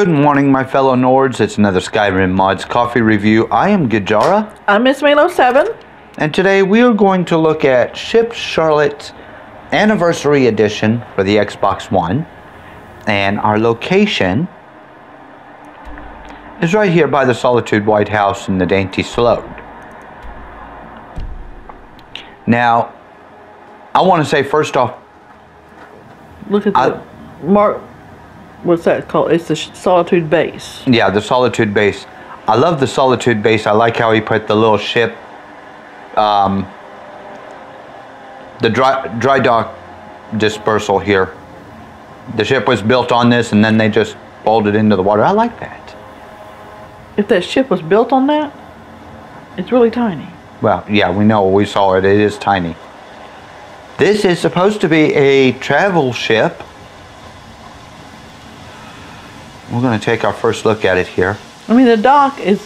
Good morning, my fellow Nords. It's another Skyrim Mods Coffee Review. I am Gijarah, I'm Miss Milo 7. and today we are going to look at Ship Charlotte's Anniversary Edition for the Xbox One. And our location is right here by the Solitude Lighthouse in the Dainty Sload. Now, I want to say first off, Look at the mark. What's that called? It's the Solitude Base. Yeah, the Solitude base. I love the Solitude base. I like how he put the little ship, um, the dry, dry dock dispersal here. The ship was built on this and then they just bolted into the water. I like that. If that ship was built on that, it's really tiny. Well, yeah, we know. We saw it. It is tiny. This is supposed to be a travel ship. We're going to take our first look at it here. I mean, the dock is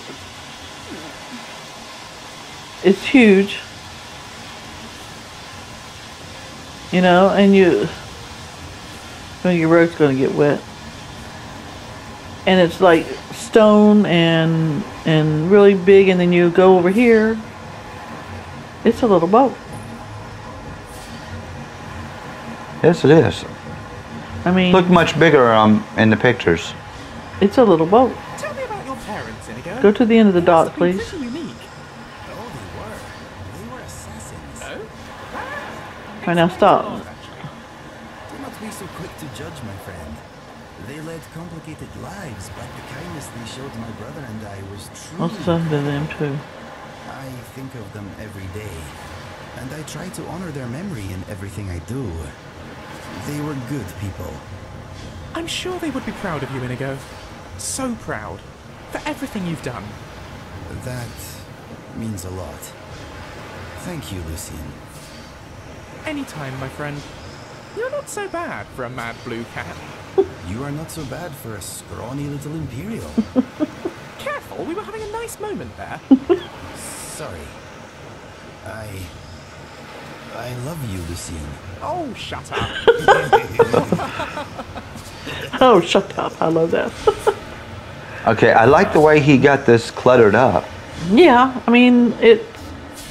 it's huge. You know, and you, well, your road's gonna get wet. And it's like stone and and really big, and then you go over here. It's a little boat. Yes, it is. I mean, Look much bigger um, in the pictures. It's a little boat. Tell me about your parents, Inigo. Go to the end of the They dock, must have been please. Pretty. Oh, they were. They were assassins. Oh? Right now, stop. Do not be so quick to judge, my friend. They led complicated lives, but the kindness they showed my brother and I was truly. What's up to them too? I think of them every day, and I try to honor their memory in everything I do. They were good people. I'm sure they would be proud of you, Inigo. So proud. For everything you've done. That means a lot. Thank you, Lucien. Anytime, my friend. You're not so bad for a mad blue cat. You are not so bad for a scrawny little Imperial. Careful, we were having a nice moment there. Sorry. I. I love you, Lucien. oh, shut up. Oh, shut up! I love that. Okay, I like the way he got this cluttered up. yeah, I mean it.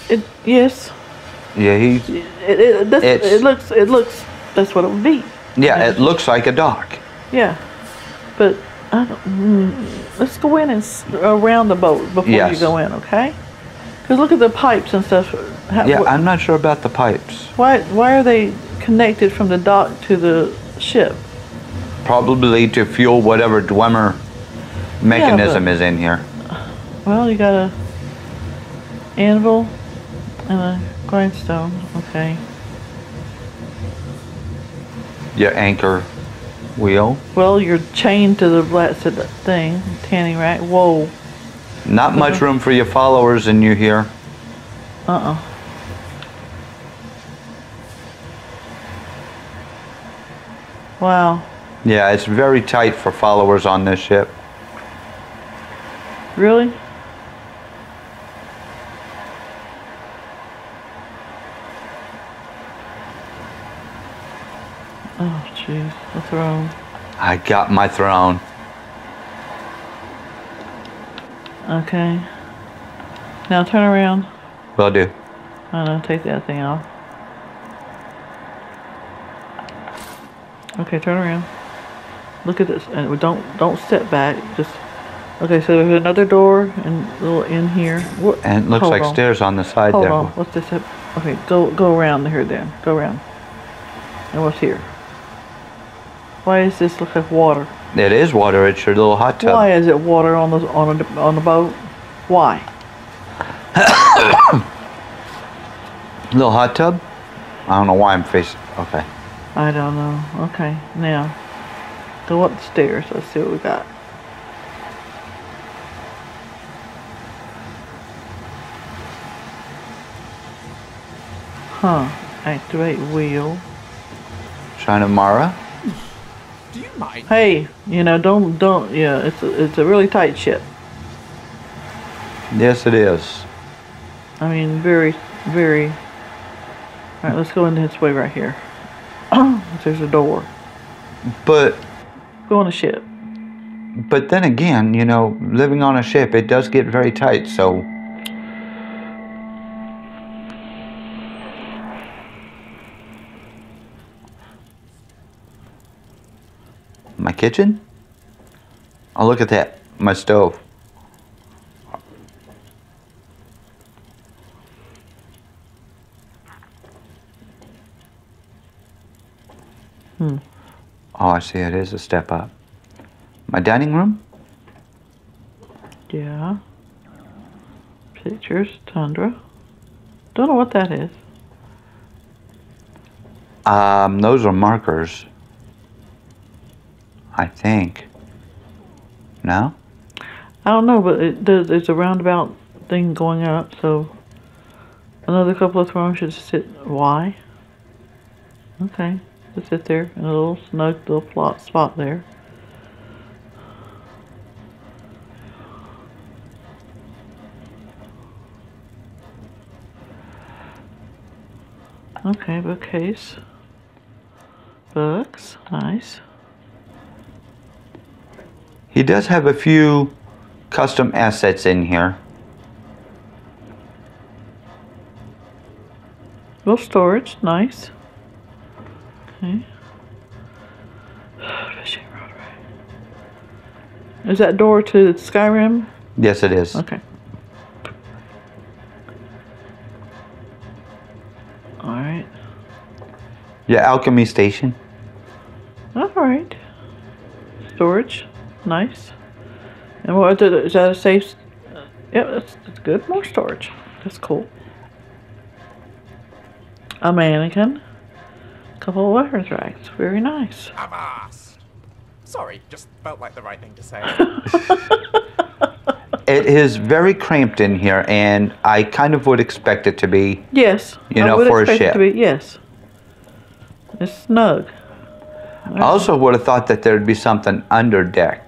It yes. Yeah, he. It it, that's, It's- it looks it looks that's what it would be. Yeah, it looks like a dock. Yeah, but I don't, mm, let's go in and around the boat before you go in, okay? Because look at the pipes and stuff. How, Yeah, I'm not sure about the pipes. why why are they connected from the dock to the ship? Probably to fuel whatever Dwemer mechanism is in here. Well, you got a anvil and a grindstone. Okay. Your anchor wheel. Well, you're chained to the blasted thing, tanning rack. Whoa. Not much room for your followers in you here. Uh-uh. Wow. Yeah, it's very tight for followers on this ship. Really? Oh, jeez. The throne. I got my throne. Okay. Now turn around. Will do. I know, take that thing off. Okay, turn around. Look at this, and don't don't step back. Just okay. So there's another door and a little in here. What? And it looks hold like on. stairs on the side Hold there. on. What's this? up? Okay, go go around here then. Go around. And what's here? Why does this look like water? It is water. It's your little hot tub. Why is it water on the on the on the boat? Why? Little hot tub? I don't know why I'm facing. Okay. I don't know. Okay, now go up the stairs. Let's see what we got. Huh. Activate wheel. China Mara. Do you mind? Hey, you know, don't don't. Yeah, it's a, it's a really tight ship. Yes, it is. I mean, very very. All right, let's go in this way right here. There's a door. But Go on a ship. but then again, you know, living on a ship, it does get very tight. So my kitchen. Oh, look at that, my stove. Hmm. Oh, I see. It is a step up. My dining room. Yeah. Pictures, Tundra. Don't know what that is. Um, those are markers. I think. No? I don't know, but it does. It's a roundabout thing going up, so another couple of thrones should sit. Why? Okay, just sit there in a little snug little plot spot there. Okay, bookcase. Books, nice. He does have a few custom assets in here. Little storage, nice. Okay. Fishing rod, right. Is that door to Skyrim? Yes, it is. Okay. Alright. Yeah, alchemy station. Alright. Storage, nice. And what is it- is that a safe? s- Yep, that's, that's good. More storage. That's cool. A mannequin. A Couple of weapons racks. Very nice. Avast! Sorry, just felt like the right thing to say. It is very cramped in here, and I kind of would expect it to be. Yes. You I know, would for a expect it ship. to be, yes. It's snug. I also would have thought that there'd be something under deck,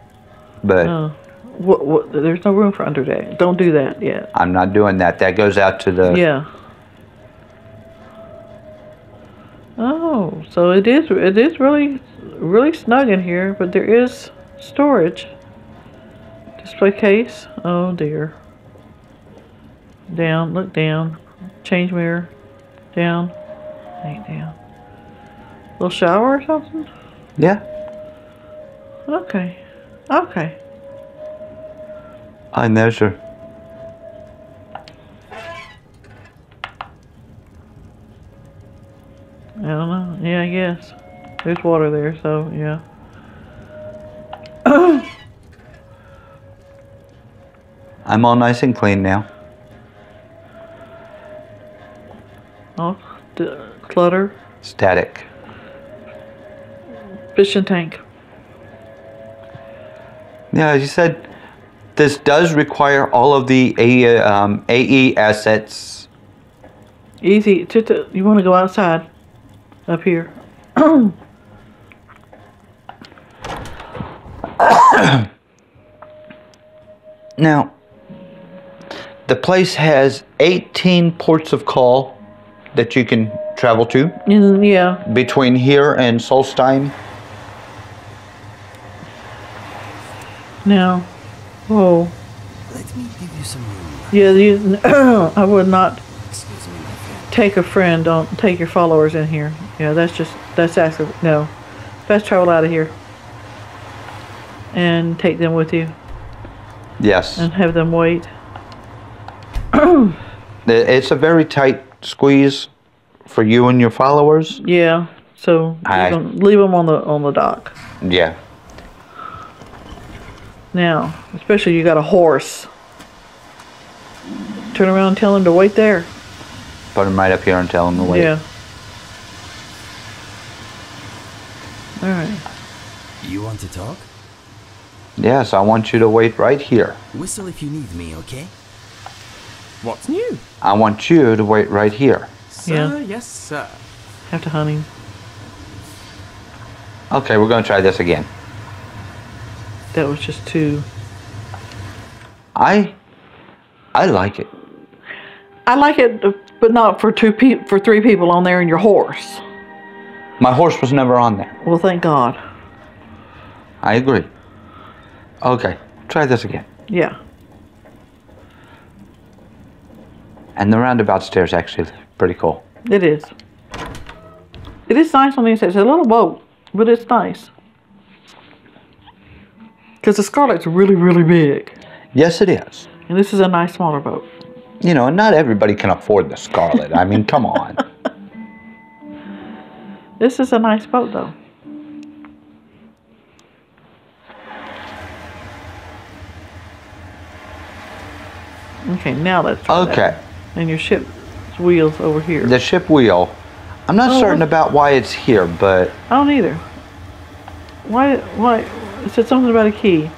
but Oh. What, what, there's no room for underdeck. Don't do that yet. I'm not doing that. That goes out to the. Yeah. Oh, so it is it is really really snug in here, but there is storage. Display case. Oh dear. Down, look down. Change mirror. Down. Ain't down. Little shower or something? Yeah. Okay. Okay. I measure. I don't know. Yeah, I guess. There's water there, so yeah. I'm all nice and clean now. Oh, d- clutter. Static. Fishing tank. Yeah, as you said, this does require all of the A, um, AE assets. Easy. Just uh, you want to go outside, up here. Now, the place has 18 ports of call that you can travel to Mm, yeah. between here and Solstheim. Now, Oh. Let me give you some room. Yeah, you, I would not Excuse me, take a friend. Don't take your followers in here. Yeah, that's just that's actually no. Fast travel out of here. And take them with you Yes. and have them wait. It's a very tight squeeze for you and your followers. Yeah. So Aye. leave them, leave 'em on the on the dock. Yeah. Now, especially you got a horse. Turn around and tell him to wait there. Put him right up here and tell him to wait. Yeah. All right. You want to talk? Yes, I want you to wait right here. Whistle if you need me, okay? What's new? I want you to wait right here. Sir, Yeah. yes, sir. Have to hunt him. Okay, we're going to try this again. That was just too. I I like it. I like it, but not for two pe- for three people on there and your horse. My horse was never on there. Well, thank God. I agree. Okay, try this again. Yeah. And the roundabout stairs actually pretty cool. It is. It is nice on the inside. It's a little boat, but it's nice. Because the Scarlet's really, really big. Yes, it is. And this is a nice smaller boat. You know, and not everybody can afford the Scarlet. I mean, come on. This is a nice boat, though. Okay, now let's try that. Okay, And your ship's wheels over here. the ship wheel. I'm not Oh, certain about why it's here, but I don't either. Why? Why? It said something about a key.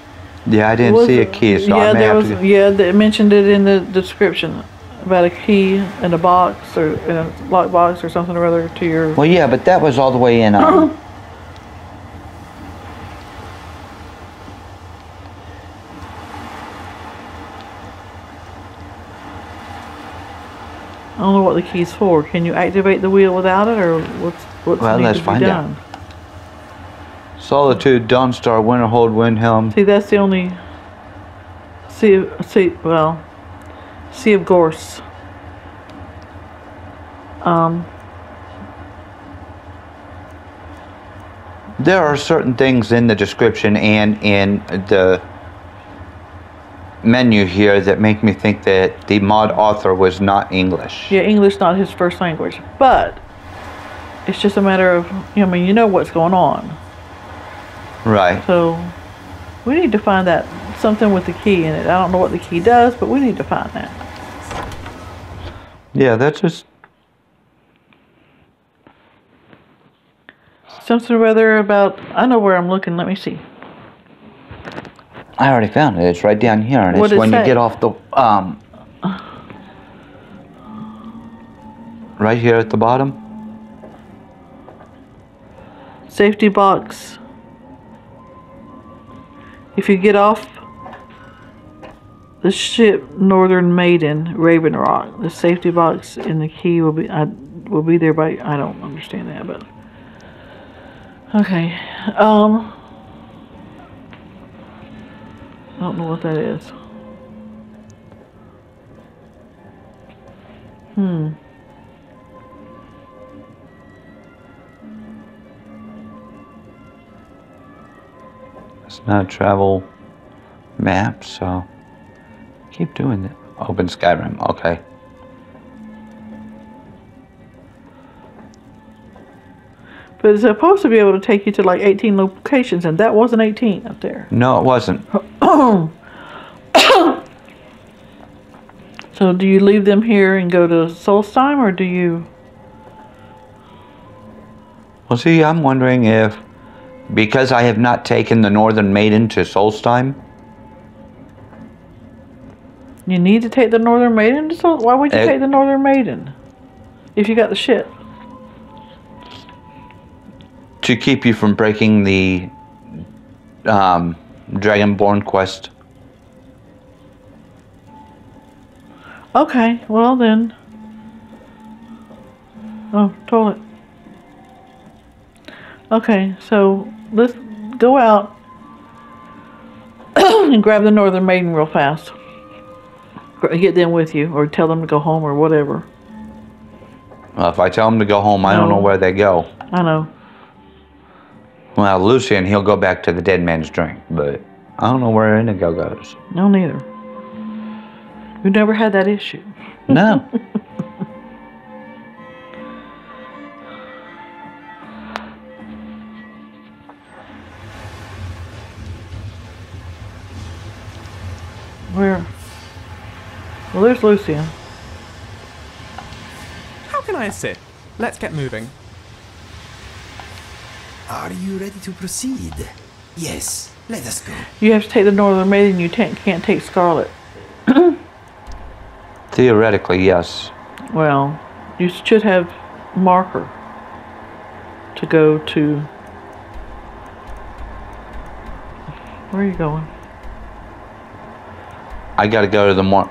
yeah, I didn't Was see a key, so yeah, I may there have was. to. Yeah, they mentioned it in the description about a key in a box or in a lock box or something or other to your. Well, yeah, but that was all the way in. Um, I don't know what the key's for. Can you activate the wheel without it, or what's what's Well, need let's to be find out. Solitude, Dawnstar, Winterhold, Windhelm. See, that's the only. See, see, well, Sea of Ghosts. Um, There are certain things in the description and in the menu here that make me think that the mod author was not English. yeah, English not his first language, but it's just a matter of. I mean, you know what's going on, Right. so we need to find that something with the key in it. I don't know what the key does, but we need to find that. Yeah, that's just. Something rather about. I know where I'm looking. Let me see. I already found it. It's right down here, and What'd it's it when you get off the um. Right here at the bottom. Safety box. If you get off the ship Northern Maiden, Raven Rock, the safety box and the key will be I, will be there by I don't understand that, but okay. Um, I don't know what that is. Hmm. It's not a travel map, so keep doing it. Open Skyrim. Okay. But it's supposed to be able to take you to like 18 locations, and that wasn't 18 up there. No, it wasn't. So do you leave them here and go to Solstheim, or do you? Well, see, I'm wondering if because I have not taken the Northern Maiden to Solstheim. You need to take the Northern Maiden to Sol. Why would you Eh. take the Northern Maiden if you got the ship? to keep you from breaking the um, Dragonborn quest. Okay, well then. Oh, toilet. Okay, so let's go out and grab the Northern Maiden real fast. Get them with you, or tell them to go home, or whatever. Well, if I tell them to go home, I don't know where they go. I know. Well, Lucien, he'll go back to the dead man's drink, but I don't know where Inigo goes. No, neither. We never had that issue. No. Where? Well, there's Lucien. How can I assist? Let's get moving. Are you ready to proceed? Yes, let us go. You have to take the Northern Maiden. You can't take Scarlet. Theoretically, yes. Well, you should have marker to go to. Where are you going? I gotta go to the mor-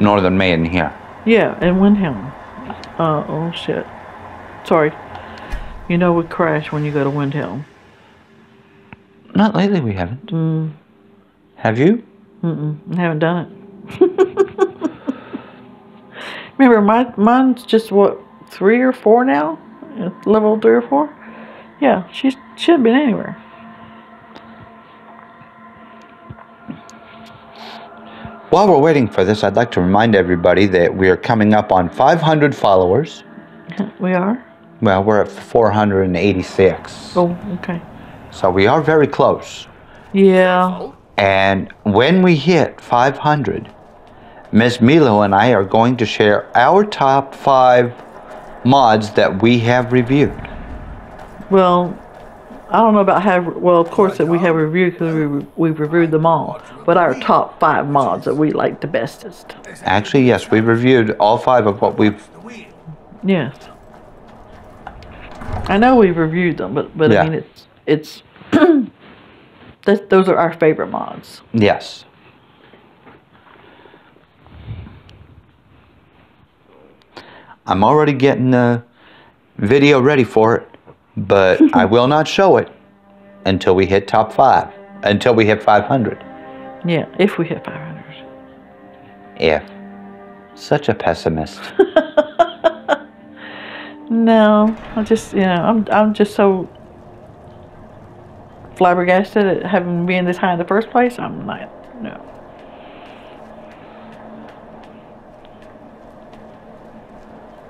Northern Maiden here. Yeah, and Windhelm. Uh oh shit. Sorry. You know we crash when you go to Windhelm. Not lately, we haven't. Have you? I haven't done it. Remember, my mine's just what three or four now, level three or four. Yeah, she should have been anywhere. While we're waiting for this, I'd like to remind everybody that we are coming up on 500 followers. We are. Well, we're at 486. Oh, okay. So we are very close. Yeah. And when we hit 500, Ms. Milo and I are going to share our top five mods that we have reviewed. Well, I don't know about how, Well, of course that we have reviewed because we we've reviewed them all. But our top five mods that we like the bestest. Actually, yes, we've reviewed all five of what we've. Yes. I know we've reviewed them, but but Yeah. I mean it's it's. that, those are our favorite mods. Yes. I'm already getting the video ready for it, but I will not show it until we hit top five, until we hit 500. Yeah, if we hit 500. If. Such a pessimist. No, I just you know I'm I'm just so flabbergasted at having been this high in the first place. I'm not no.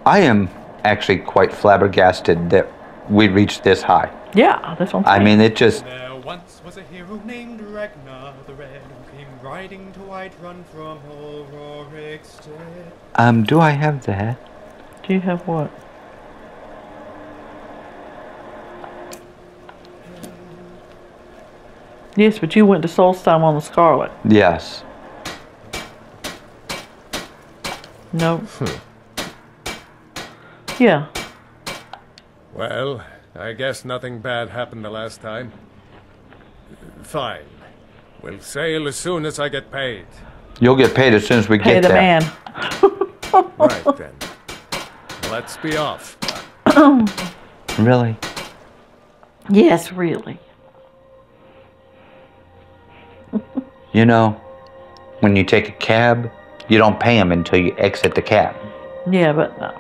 I am actually quite flabbergasted that we reached this high. Yeah, that's what I'm I mean, it just. There once was a hero named Ragnar the Red who came riding to Whiterun from ole Rorikstead. Um, do I have that? Do you have what? Yes, but you went to Solstheim on the Scarlet. Yes. No. Yeah. Well, I guess nothing bad happened the last time. Fine. We'll sail as soon as I get paid. You'll get paid as soon as we Pay get the there. man. Right then. Let's be off. Really? Yes, really. You know, when you take a cab, you don't pay them until you exit the cab. Yeah, but no.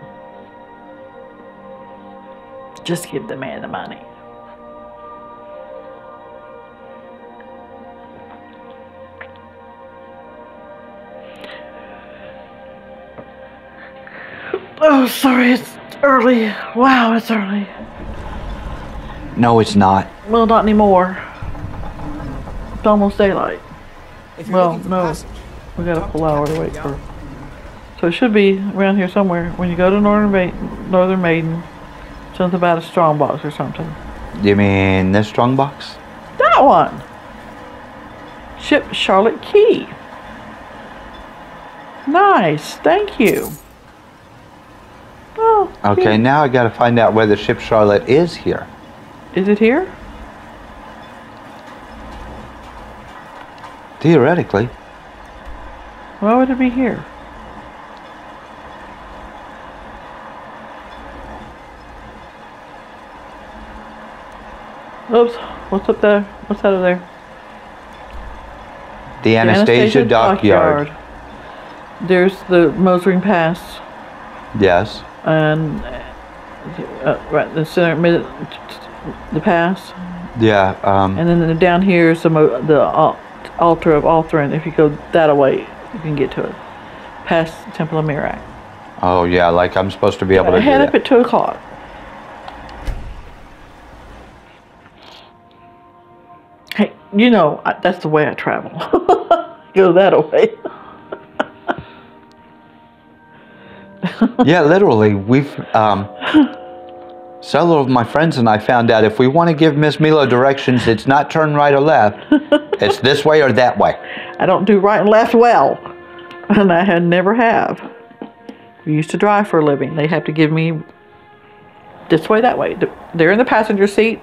Just give the man the money. Oh, sorry, it's early. Wow, it's early. No, it's not. Well, not anymore. It's almost daylight. Well, no. passage, We got a talk full hour to wait for. So it should be around here somewhere. When you go to Northern, Ma- Northern Maiden, something about a strong box or something. You mean this strong box? That one. Ship Charlotte Key. Nice. Thank you. Oh. Okay, here. now I gotta find out whether Ship Charlotte is here. Is it here? Theoretically. Why would it be here? Oops. What's up there? What's out of there? The Anastasia, Dockyard. There's the Moesring Pass Yes. and uh, right the center mid the pass, Yeah. Um, and then down here is the mo- the altar of Althrin. If you go that way, you can get to it. Past Temple of Miraak. oh yeah, like I'm supposed to be able to Head up at two o'clock. You know I, that's the way I travel. go that way. yeah, literally, we've um, several of my friends and I found out if we want to give Miss Milo directions, it's not turn right or left. it's this way or that way. I don't do right and left well, and I had never have. We used to drive for a living. They have to give me this way, that way. They're in the passenger seat.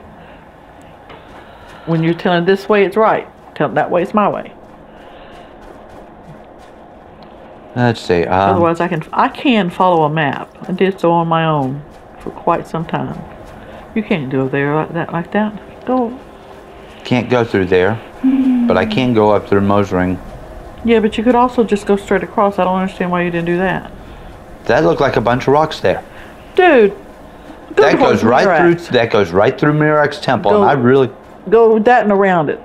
When you're telling this way, it's right. Tell that way, it's my way. Let's see. Um, Otherwise, I can I can follow a map. I did so on my own for quite some time. You can't do it there like that. Like that. Go. Can't go through there, but I can go up through Moesring. Yeah, but you could also just go straight across. I don't understand why you didn't do that. That looked like a bunch of rocks there. Dude. Go that goes right through. That goes right through Miraak's Temple, Go- and I really. Go that and around it.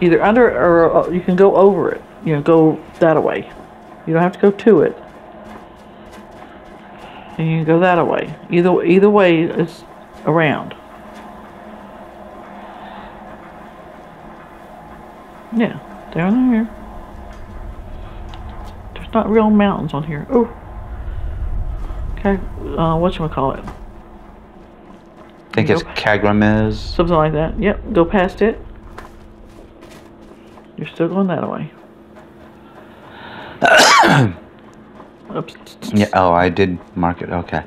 Either under or uh, you can go over it. You know, go that way. You don't have to go to it. And you can go that way. Either either way, it's around. Yeah, down there. There's not real mountains on here. Oh. Okay, uh, whatchamacallit. I think it's. Kagrumez. Something like that. Yep, go past it. You're still going that way. Oops. Yeah. Oh, I did mark it. Okay.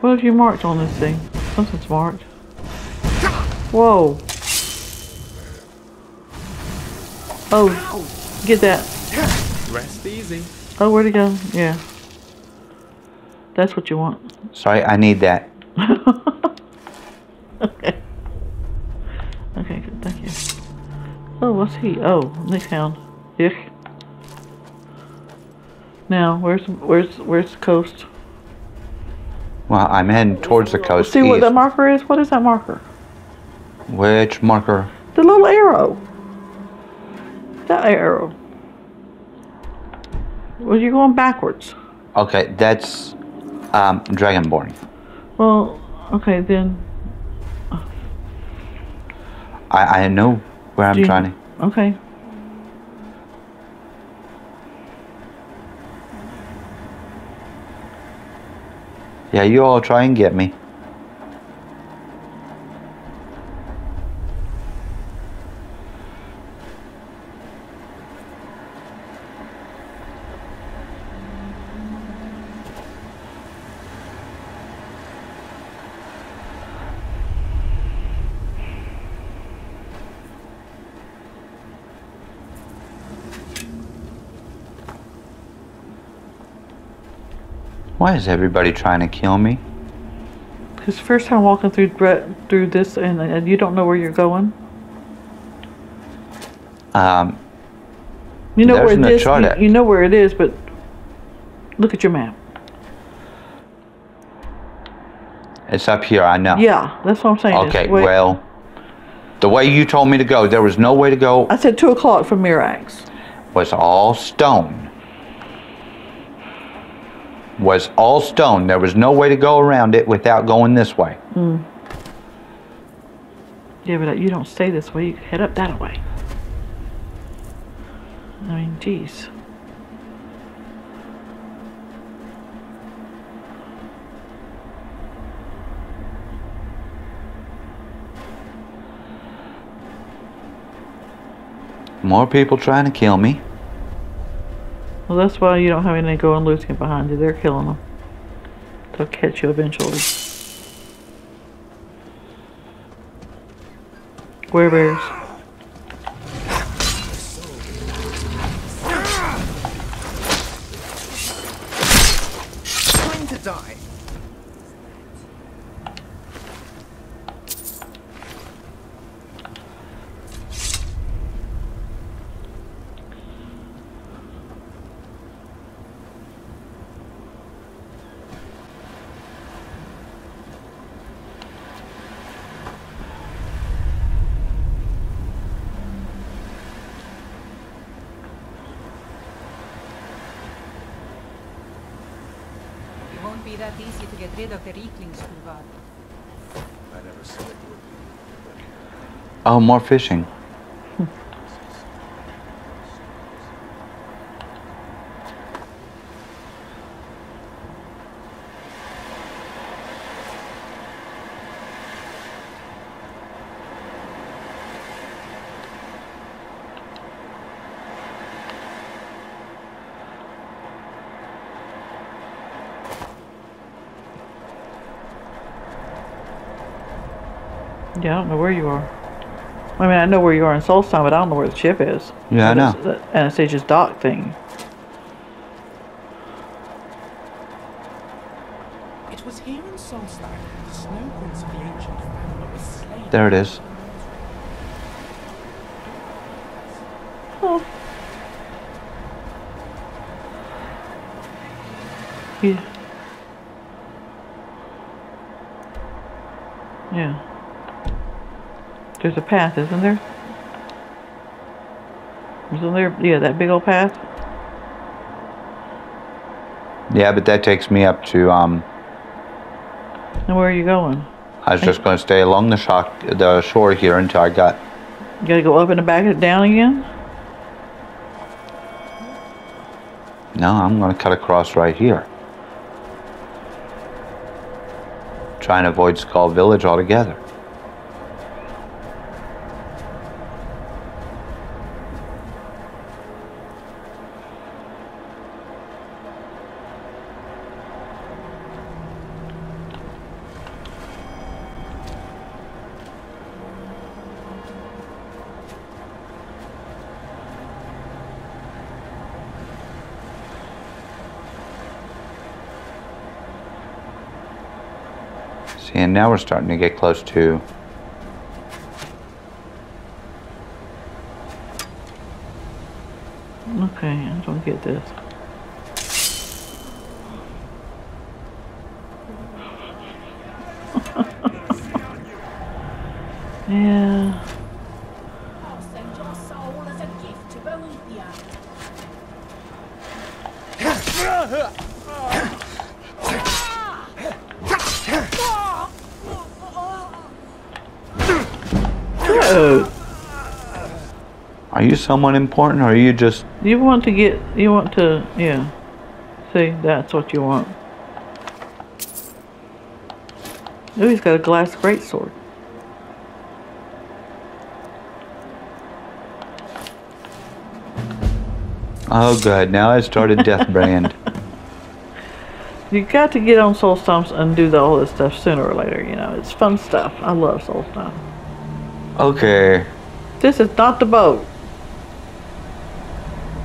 What have you marked on this thing? Something's marked. Whoa. Oh, get that. Rest easy. Oh, where'd it go? Yeah. That's what you want. Sorry, I need that. okay. Okay, good, thank you. Oh, what's he? Oh, Nix-Hound. Dick. Now, where's where's where's the coast? Well, I'm heading towards the coast. See what east. that marker is? What is that marker? Which marker? The little arrow. That arrow. Well, you're going backwards. Okay, that's um, Dragonborn. Well, okay then. I, I know where I'm do you- trying to. Okay. Yeah, you all try and get me. Why is everybody trying to kill me? Because first time walking through through this and, and you don't know where you're going. Um, You know where it is. You, you know where it is, but look at your map. it's up here, I know. Yeah, that's what I'm saying. Okay, well, the way you told me to go, there was no way to go. I said two o'clock from Miraak's. Was all stone. Was all stone. There was no way to go around it without going this way. Hmm. Yeah, but you don't stay this way. You head up that way. I mean, geez. More people trying to kill me. Well, that's why you don't have any going losing behind you. They're killing them. They'll catch you eventually. Where bears? Get rid of the Rieklings, Ulvar. Oh, more fishing. Yeah, I don't know where you are. I mean, I know where you are in Solstheim, but I don't know where the ship is. Yeah, I know. The Anastasia's dock thing. It was here in Solstheim that the snow prince of the ancient was slain. There it is. There's a path, isn't there? Isn't there? Yeah, that big old path. Yeah, but that takes me up to. Um, And where are you going? I was just going to stay along the shock, the shore here until I got. You gotta go up and back it down again? No, I'm going to cut across right here. Try and avoid Skaal Village altogether. And now we're starting to get close to. Okay, I don't get this. yeah. Send your soul as a gift to Boethiah. Dude, Are you someone important or are you just. you want to get, you want to, yeah. See, that's what you want. Oh, he's got a glass greatsword. Oh, good. Now I started Deathbrand. You got to get on Solstheim's and do the, all this stuff sooner or later, you know. It's fun stuff. I love Solstheim. Okay. This is not the boat.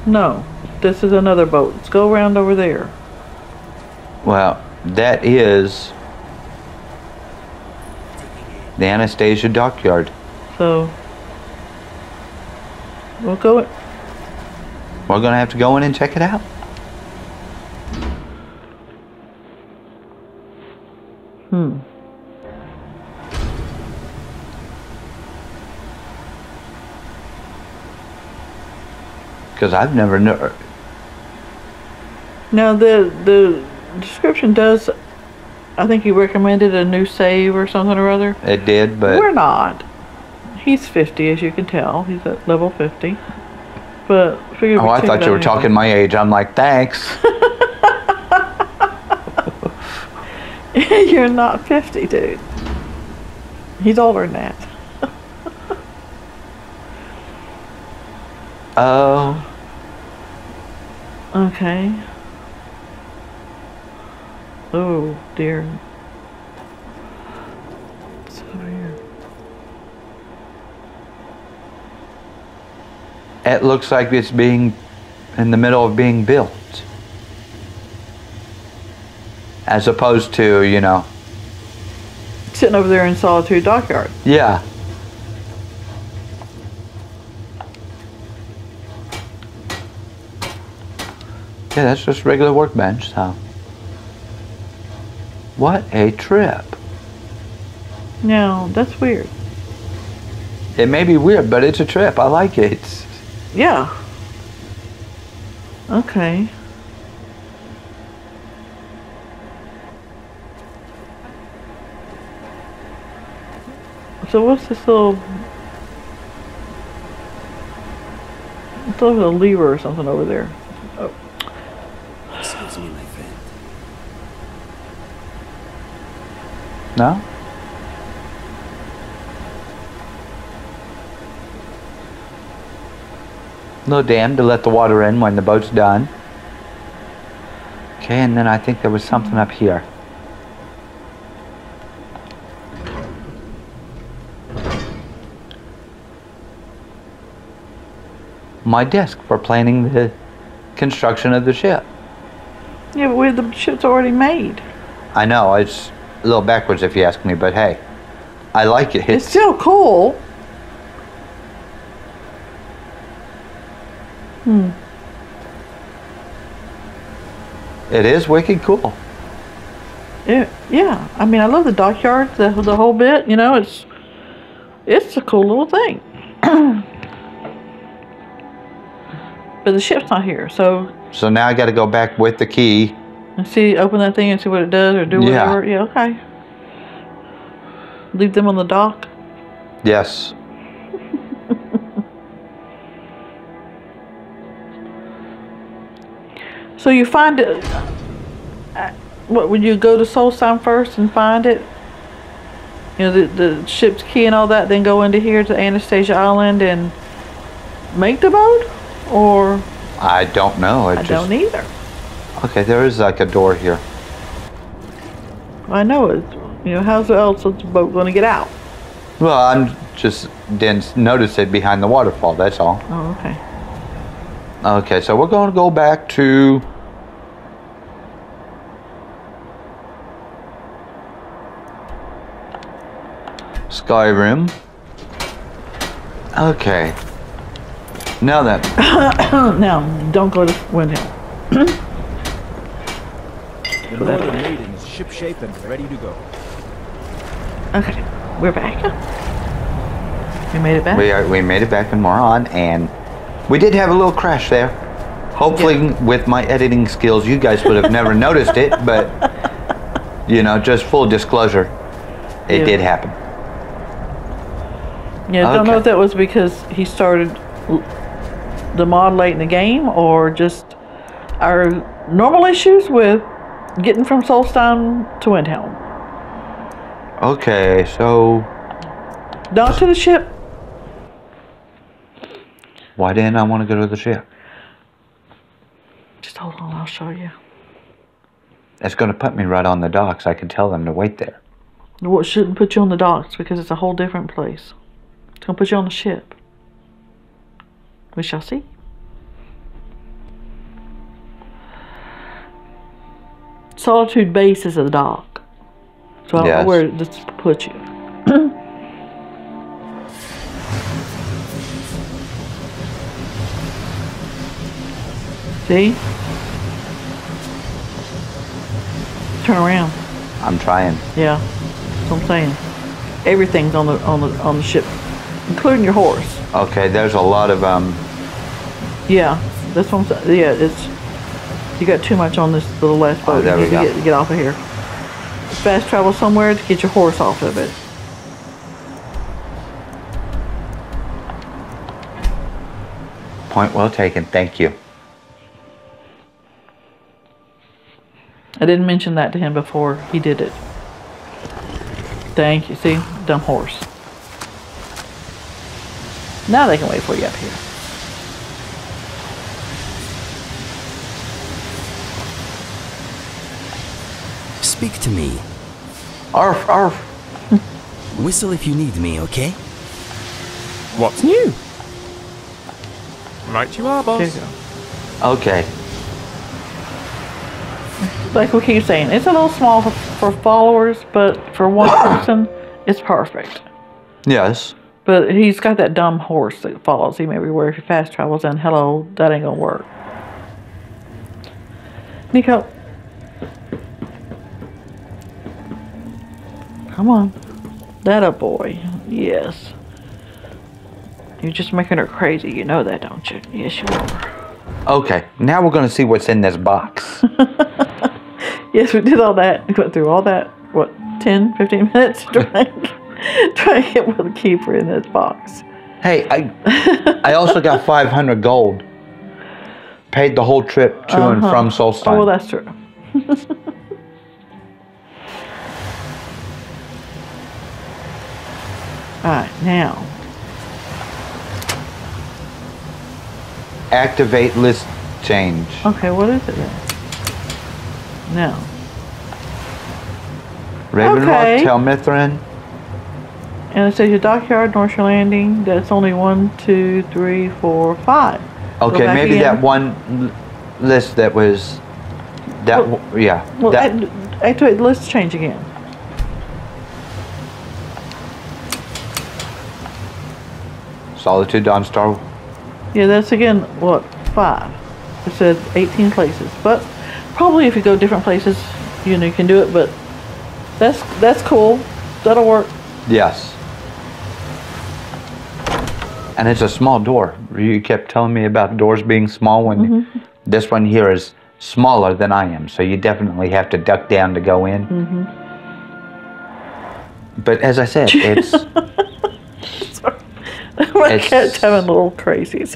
No, this is another boat. Let's go around over there. Well, that is. The Anastasia Dockyard. So, we'll go. We're going to have to go in and check it out. Because I've never knew. Now the the description does. I think he recommended a new save or something or other. It did, but. We're not. He's 50, as you can tell. He's at level 50. But figure. Oh, I thought you were out talking my age. I'm like, thanks. You're not 50, dude. He's older than that. Oh. Okay. Oh dear. What's over here? It looks like it's being in the middle of being built. As opposed to, you know, Sitting over there in Solitude Dockyard. yeah. Yeah, that's just regular workbench, so. What a trip. No, that's weird. It may be weird, but it's a trip. I like it. Yeah. Okay. So what's this little... It's like a lever or something over there. Oh, Excuse me, my friend. No? Little dam to let the water in when the boat's done. Okay, and then I think there was something up here. My desk for planning the construction of the ship. yeah, but the ship's already made. I know it's a little backwards if you ask me, but hey, I like it. It's still cool. Hmm. It is wicked cool. It, yeah, I mean, I love the dockyard, the the whole bit. You know, it's it's a cool little thing. but the ship's not here, so So now I got to go back with the key. And see, open that thing and see what it does, or do Yeah. whatever. Yeah, okay. Leave them on the dock. Yes. So you find it. uh, What would you go to Solstheim first and find it? You know the the ship's key and all that. Then go into here to Anastasia Island and make the boat, or I don't know. It I just, don't either. Okay, there is like a door here. I know it. You know how's else is the boat going to get out? Well, I'm just didn't notice it behind the waterfall. That's all. Oh, okay. Okay, so we're going to go back to. Skyrim. Okay. Now then, now don't go to Windhelm. The Northern Maiden is shipshape and ready to go. Okay, we're back. We made it back. we are, we made it back in Moron, and we did have a little crash there. Hopefully, with my editing skills, you guys would have never noticed it, but you know, just full disclosure, it Yeah. did happen. Yeah, I don't know if that was because he started l- the mod late in the game or just our normal issues with getting from Solstheim to Windhelm. Okay, so Down to the ship. why didn't I want to go to the ship? Just hold on, I'll show you. It's going to put me right on the docks. I can tell them to wait there. What shouldn't put you on the docks because it's a whole different place. It's gonna put you on the ship. We shall see. Solitude base is a dock. So I don't Yes. know where this put you. See? Turn around. I'm trying. Yeah, that's what I'm saying. Everything's on the on the on the ship, including your horse. Okay, there's a lot of um. Yeah, that's what I'm saying. Yeah, it's you got too much on this little last boat. Oh, there you we need to go. Get, get off of here. Fast travel somewhere to get your horse off of it. Point well taken. Thank you. I didn't mention that to him before he did it. Thank you. See, dumb horse. Now they can wait for you up here. Speak to me. Arf, arf. Whistle if you need me, okay? What's new? Right you are, boss. Okay. Like we keep saying, it's a little small for, for followers, but for one person, it's perfect. Yes. But he's got that dumb horse that follows him everywhere if he fast travels, and hello, that ain't gonna work. Nico. Come on. That a boy. Yes. You're just making her crazy. You know that, don't you? Yes, you are. Okay. Now we're going to see what's in this box. Yes, we did all that. We went through all that, what, 10, 15 minutes trying, trying to get with a keeper in this box. hey, I I also got 500 gold. Paid the whole trip to and Uh-huh. from Solstheim. Oh, well, that's true. Alright, now. Activate list change. Okay, what is it then? Now. Raven Rock, Okay. Tel Mithryn. And it says your dockyard, North Shore Landing. That's only one, two, three, four, five. Okay, maybe that one list that was that Well- yeah. Well, that, activate list change again. Solitude Dawnstar. Yeah, that's again what five. It said 18 places, but probably if you go different places, you know you can do it. But that's that's cool. That'll work. Yes. And it's a small door. You kept telling me about doors being small when Mm-hmm. this one here is smaller than I am, so you definitely have to duck down to go in. Mm-hmm. But as I said, it's My It's- cat's having a little crazies.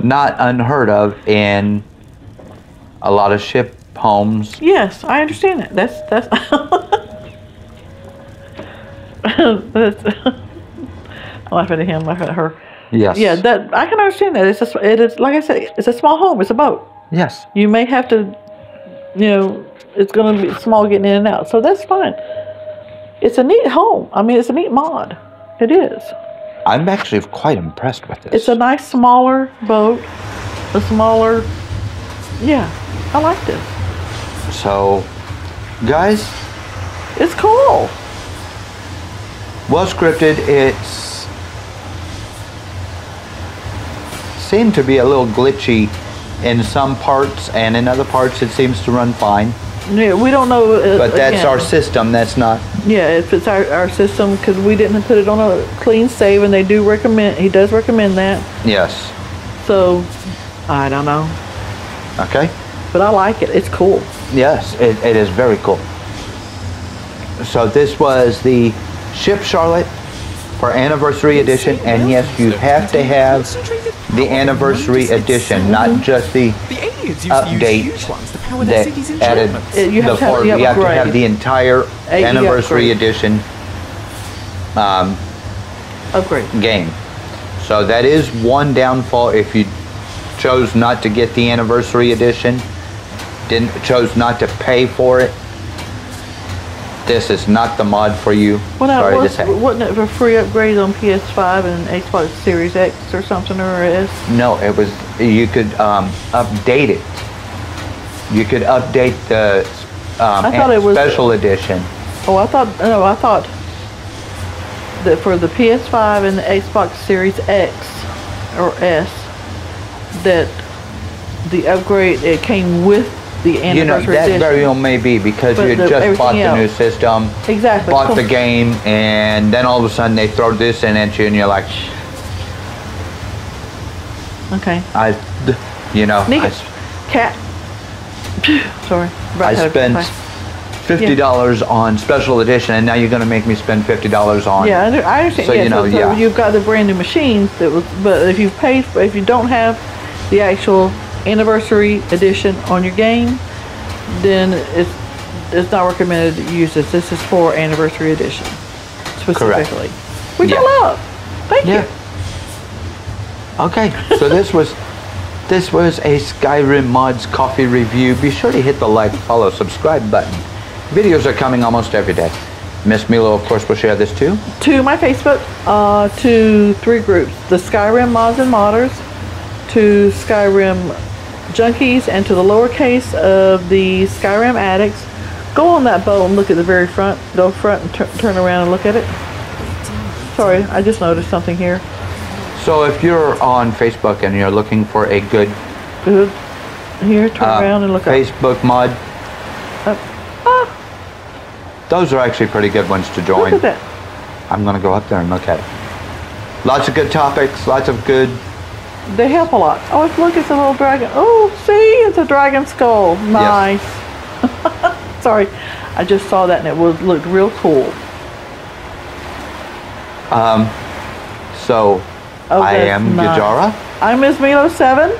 not unheard of in a lot of ship homes. yes, I understand that. That's that's. that's I'm laughing at him, laughing at her. Yes. Yeah, that I can understand that. It's a, it is like I said, it's a small home. It's a boat. Yes. You may have to, you know, it's going to be small getting in and out. So that's fine. It's a neat home. I mean, it's a neat mod. It is. I'm actually quite impressed with this. It's a nice smaller boat. A smaller. Yeah, I like this. so, guys, It's cool. well scripted. It's seemed to be a little glitchy in some parts, and in other parts it seems to run fine. Yeah, we don't know. Uh, But that's again, our system. That's not. Yeah, if it's our, our system, because we didn't put it on a clean save, and they do recommend. He does recommend that. Yes. So, I don't know, Okay. but I like it. It's cool. Yes, it, it is very cool. So this was the Ship Charlotte for Anniversary Edition, and yes, you have to have the Anniversary Edition, not just the The aliens used to update use huge ones to power their that added. Uh, the to have four- the you have to have the entire Anniversary. Edition um, Upgrade. game. So that is one downfall if you chose not to get the Anniversary Edition, didn't chose not to pay for it. This is not the mod for you. Well, Sorry was, say. wasn't it for free upgrade on PS5 and Xbox Series X or something or S? No, it was you could um, update it. You could update the um, I thought it was- special edition. Oh, I thought no, I thought that for the PS5 and the Xbox Series X or S, that the upgrade it came with the You know anniversary that edition. very well may be because But you the- just bought everything the new else. system, exactly. bought the game, and then all of a sudden they throw this in at you, and you're like, Okay. I, you know. I, s- Cat. Sorry. I Right, spent fifty dollars on special edition, and now you're going to make me spend fifty dollars on. Yeah, I under- I understand. So, yeah, you know, so, so yeah. you've got the brand new machines that was, but if you paid, for, if you don't have the actual anniversary edition on your game, then it's it's not recommended that you use this. This is for anniversary edition specifically, which Yeah. I love. Thank Yeah. you. Okay, so this was this was a Skyrim mods coffee review. Be sure to hit the like, follow, subscribe button. Videos are coming almost every day. Miss Milo, of course, will share this too. To my Facebook, uh, to three groups: the Skyrim mods and modders, to Skyrim junkies, and to the lowercase of the Skyrim addicts. Go on that boat and look at the very front. Go front and turn around and look at it. Sorry, I just noticed something here. So if you're on Facebook and you're looking for a good Good. Here, turn uh, around and look up. Facebook mod, up. Ah, those are actually pretty good ones to join. look at that. I'm gonna go up there and look at it. Lots of good topics, lots of good. They help a lot. Oh, look, it's a little dragon. Oh, see, it's a dragon skull. Nice. Sorry, I just saw that and it was looked real cool. Um, so Oh, I am nice. Gijarah. I'm Ms. Milo Seven.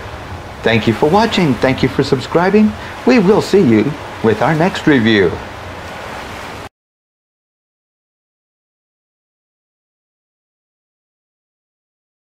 Thank you for watching. Thank you for subscribing. We will see you with our next review.